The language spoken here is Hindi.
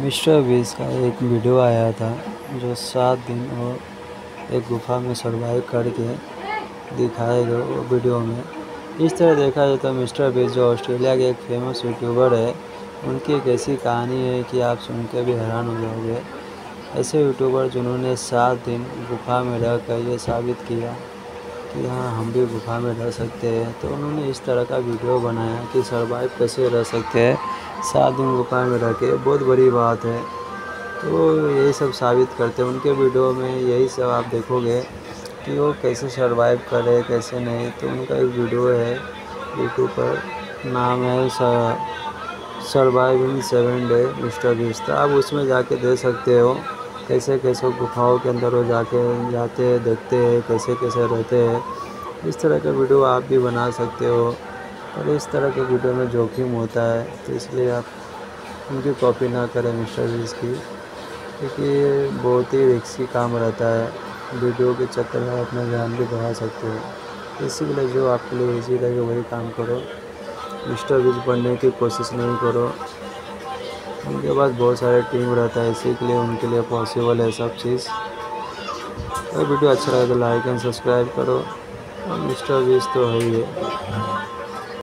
मिस्टर बीस का एक वीडियो आया था जो सात दिन और एक गुफा में सर्वाइव करके दिखाए गए वो वीडियो में। इस तरह देखा जाए तो मिस्टर बीस जो ऑस्ट्रेलिया के एक फ़ेमस यूट्यूबर है, उनकी एक ऐसी कहानी है कि आप सुन के भी हैरान हो जाओगे। ऐसे यूट्यूबर जिन्होंने सात दिन गुफा में रह कर ये साबित किया कि हाँ हम भी गुफा में रह सकते हैं। तो उन्होंने इस तरह का वीडियो बनाया कि सर्वाइव कैसे रह सकते हैं। सात दिन गुफा में के बहुत बड़ी बात है। तो यही सब साबित करते हैं। उनके वीडियो में यही सब आप देखोगे कि वो कैसे सर्वाइव करे, कैसे नहीं। तो उनका एक वीडियो है यूट्यूब पर। नाम है survive in seven day Mister Beast तो आप उसमें जाके दे सकते हो, कैसे कैसे गुफाओं के अंदर वो जाके जाते हैं, देखते हैं, कैसे कैसे रहते हैं। इस तरह का वीडियो आप भी बना सकते हो। और इस तरह के वीडियो में जोखिम होता है तो इसलिए आप उनकी कॉपी ना करें मिस्टर बीस की, क्योंकि ये बहुत ही रिक्सी काम रहता है। वीडियो के चक्कर में अपना ध्यान भी बढ़ा सकते हो। इसीलिए जो आपके लिए ईजी लगे वही काम करो। मिस्टर बीस बनने की कोशिश नहीं करो। उनके पास बहुत सारे टीम रहता है, इसी के लिए उनके लिए पॉसिबल है सब चीज़। अगर वीडियो अच्छा लगे तो लाइक एंड सब्सक्राइब करो। और मिस्टर बीस तो है ही है।